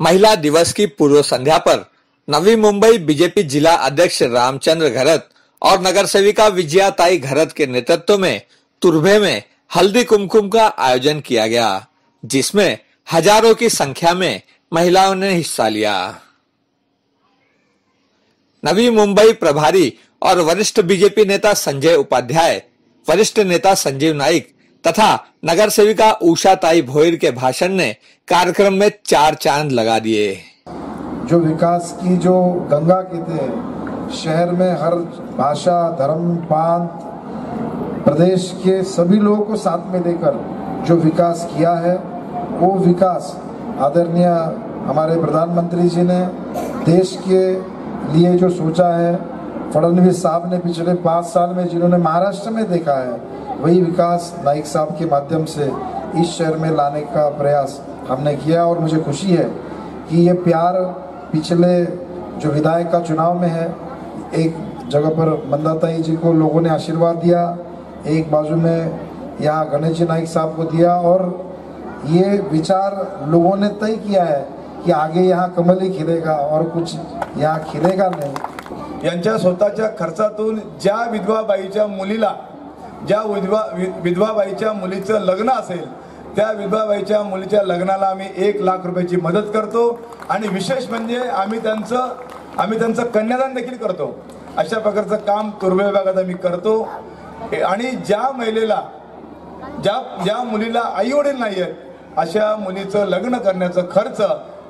महिला दिवस की पूर्व संध्या पर नवी मुंबई बीजेपी जिला अध्यक्ष रामचंद्र घरत और नगर सेविका विजयाताई घरत के नेतृत्व में तुरभे में हल्दी कुमकुम का आयोजन किया गया, जिसमें हज़ारों की संख्या में महिलाओं ने हिस्सा लिया। नवी मुंबई प्रभारी और वरिष्ठ बीजेपी नेता संजय उपाध्याय, वरिष्ठ नेता संजीव नाइक तथा नगर सेविका उषा ताई भोईर के भाषण ने कार्यक्रम में चार चाँद लगा दिए। जो विकास की जो गंगा कहते थे, शहर में हर भाषा, धर्म पांत प्रदेश के सभी लोगों को साथ में लेकर जो विकास किया है, वो विकास आदरणीय हमारे प्रधानमंत्री जी ने देश के लिए जो सोचा है, फडणवीस साहब ने पिछले पाँच साल में जिन्होंने महाराष्ट्र में देखा है वही विकास नाइक साहब के माध्यम से इस शहर में लाने का प्रयास हमने किया और मुझे खुशी है कि ये प्यार पिछले जो विधायक का चुनाव में है, एक जगह पर मंदाताई जी को लोगों ने आशीर्वाद दिया, एक बाजू में यहाँ गणेश जी नाइक साहब को दिया और ये विचार लोगों ने तय किया है कि आगे यहाँ कमल ही खिलेगा और कुछ यहाँ खिलेगा नहीं। यांच्या स्वतःच्या खर्चातून ज्या विधवा बाईच्या मुलीला ज्या विधवा विधवाबाईच्या मुलीचं लग्न असेल त्या विधवाबाईच्या मुलीच्या लग्नाला आम्ही एक लाख रुपयाची मदत करतो आणि विशेष म्हणजे आम्ही त्यांचं आम्ही त्यांचं कन्यादान देखील करतो. अशा प्रकारचं काम तुर्भे विभागात आम्ही करतो. आणि ज्या महिलेला ज्या ज्या मुलीला आई वडील नाही आहेत अशा मुलीचं लग्न करण्याचं खर्च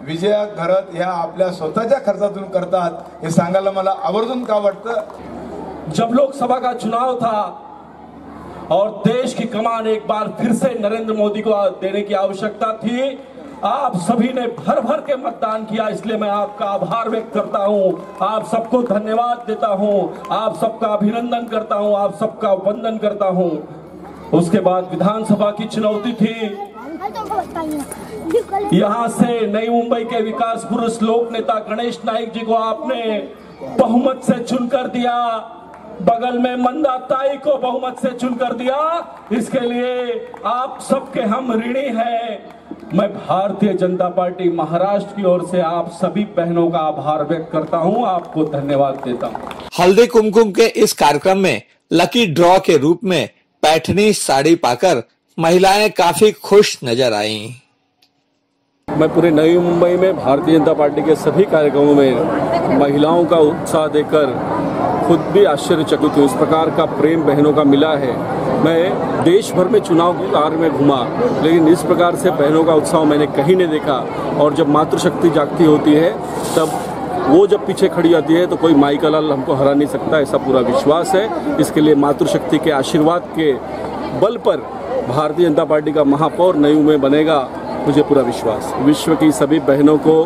विजया घरत ह्या आपल्या स्वतःच्या खर्चातून करतात हे सांगायला मला आवर्जून का वाटतं? जब लोकसभा का चुनाव था और देश की कमान एक बार फिर से नरेंद्र मोदी को देने की आवश्यकता थी। आप सभी ने भर भर के मतदान किया, इसलिए मैं आपका आभार व्यक्त करता हूँ। आप सबको धन्यवाद देता हूँ। आप सबका अभिनंदन करता हूँ। आप सबका वंदन करता हूँ। उसके बाद विधानसभा की चुनौती थी। यहाँ से नई मुंबई के विकास पुरुष लोक नेता गणेश नाइक जी को आपने बहुमत से चुनकर दिया। बगल में मंदाताई को बहुमत से चुनकर दिया। इसके लिए आप सबके हम ऋणी हैं। मैं भारतीय जनता पार्टी महाराष्ट्र की ओर से आप सभी बहनों का आभार व्यक्त करता हूँ। आपको धन्यवाद देता हूँ। हल्दी कुमकुम के इस कार्यक्रम में लकी ड्रॉ के रूप में पैठनी साड़ी पाकर महिलाएँ काफ़ी खुश नज़र आईं। मैं पूरे नई मुंबई में भारतीय जनता पार्टी के सभी कार्यक्रमों में महिलाओं का उत्साह देकर खुद भी आश्चर्यचकित हूँ इस प्रकार का प्रेम बहनों का मिला है। मैं देश भर में चुनाव की कार्य में घूमा, लेकिन इस प्रकार से बहनों का उत्साह मैंने कहीं नहीं देखा। और जब मातृशक्ति जागती होती है, तब वो जब पीछे खड़ी आती है तो कोई माई का लाल हमको हरा नहीं सकता, ऐसा पूरा विश्वास है। इसके लिए मातृशक्ति के आशीर्वाद के बल पर भारतीय जनता पार्टी का महापौर नयू में बनेगा, मुझे पूरा विश्वास। विश्व की सभी बहनों को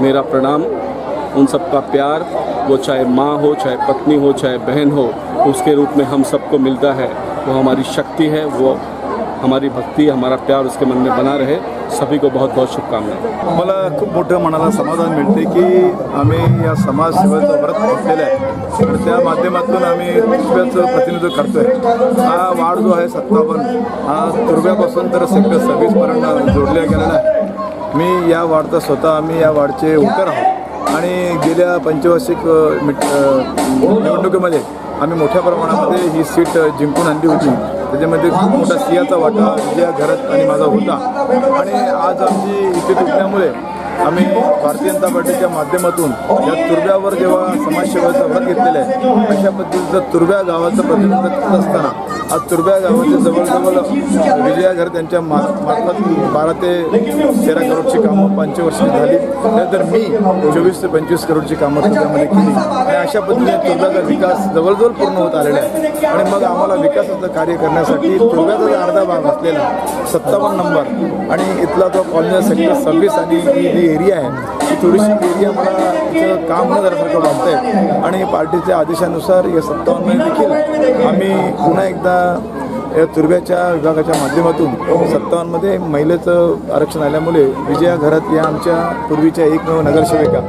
मेरा प्रणाम। उन सबका प्यार। वो चाहे माँ हो, चाहे पत्नी हो, चाहे बहन हो, उसके रूप में हम सबको मिलता है। वो हमारी शक्ति है, वो हमारी भक्ती, हमारा प्यार उसके मन में बना रहे। सभी को बहुत बहुत शुभकामनाएँ। मला खूप मोठं मनाला समाधान मिळते की आम्ही या समाजसेवेचं व्रत घेतलेलं आहे. तर त्या माध्यमातून आम्ही तुर्ब्याचं प्रतिनिधित्व करतोय. हा वाढ जो आहे, सत्तावन्न, हा तुर्ब्यापासून तर सेक्टर सव्वीसपर्यंत जोडल्या गेलेला आहे. मी या स्वतः, आम्ही या वाढचे उत्तर आहोत. आणि गेल्या पंचवार्षिक निवडणुकीमध्ये आम्ही मोठ्या प्रमाणामध्ये ही सीट जिंकून आणली होती. त्याच्यामध्ये खूप मोठा सियाचा वाटा विजया घरात आणि माझा होता. आणि आज आमची इथे तुटल्यामुळे आम्ही भारतीय जनता पार्टीच्या माध्यमातून या तुरव्यावर जेव्हा समाजसेवेचा व्रत घेतलेलं आहे अशा पद्धतीचं तुर्ब्या गावाचं प्रतिनिधित्व करत असताना आज तुर्ब्या गावाच्या जवळजवळ विजया घर त्यांच्या मार्फत बारा ते तेरा करोडची कामं पंचवर्षी झाली. त्यानंतर मी चोवीस ते पंचवीस करोडची कामं तुर्ब्यामध्ये केली. आणि अशा पद्धतीने तुर्ब्याचा विकास जवळजवळ पूर्ण होत आलेला आहे. आणि मग आम्हाला विकासाचं कार्य करण्यासाठी तुर्ब्याचा जो अर्धा भाग असलेला सत्तावन्न नंबर आणि इथला जो कॉलनी सेक्टर सव्वीस आणि ही एरिया आहे ती थोडीशी एरिया मला काम न झाल्यासारखं वाटतं आहे आणि पार्टीच्या आदेशानुसार या सत्तावन्न देखील आम्ही पुन्हा एकदा या तुर्ब्याच्या विभागाच्या माध्यमातून सत्तावन्नमध्ये महिलेचं आरक्षण आल्यामुळे विजया घरात या आमच्या पूर्वीच्या एकमेव नगरसेविका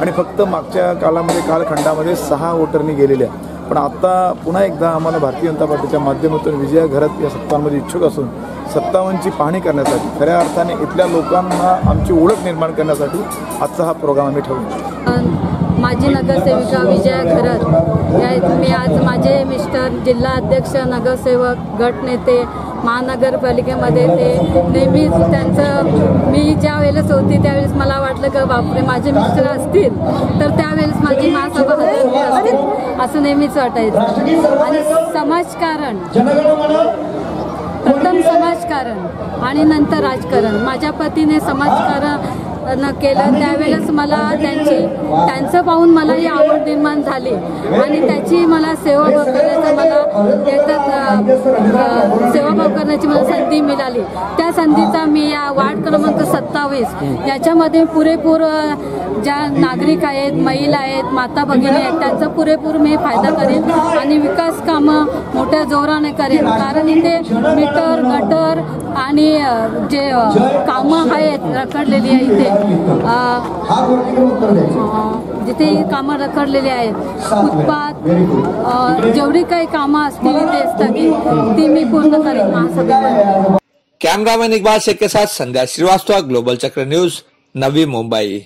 आणि फक्त मागच्या काळामध्ये कालखंडामध्ये सहा वोटरनी गेलेल्या. पण आता पुन्हा एकदा आम्हाला भारतीय जनता पार्टीच्या माध्यमातून विजया घरात या सत्तांमध्ये इच्छुक असून सत्तावन्नची पाहणी करण्यासाठी खऱ्या अर्थाने इथल्या लोकांना आमची ओळख निर्माण करण्यासाठी आजचा हा प्रोग्राम आम्ही ठेवला माजी नगरसेविका विजया खरत या मी आज माझे मिस्टर जिल्हा अध्यक्ष नगरसेवक गटनेते महानगरपालिकेमध्ये ते नेहमीच त्यांचं मी ज्या वेळेस होती त्यावेळेस मला वाटलं का बापरे माझे मिस्टर असतील तर त्यावेळेस माझी महासभा असतील असं नेहमीच वाटायचं. आणि समाजकारण प्रथम समाजकारण आणि नंतर राजकारण. माझ्या पतीने समाजकारण केलं त्यावेळेस मला त्यांची त्यांचं पाहून मला ही आवड निर्माण झाली. आणि त्याची मला सेवा करण्याचं मला एकदा सेवाभाव करण्याची मला संधी मिळाली. त्या संधीचा मी या वार्ड क्रमांक सत्तावीस याच्यामध्ये पुरेपूर ज्या नागरिक आहेत महिला आहेत माता भगिनी आहेत त्यांचा पुरेपूर मी फायदा करेन आणि विकास कामं मोठ्या जोराने करेन. कारण इथे मीटर गटर आणि जे कामं आहेत रखडलेली आहे इथे. जिथे कामं रखडलेली आहेत. फुटपाथ जेवढी काही कामं असतील इथे स्थगित ती मी पूर्ण करेन महासभेमध्ये. कैमरामैन इकबाल शेख के साथ संध्या श्रीवास्तव ग्लोबल चक्र न्यूज़ नवी मुंबई।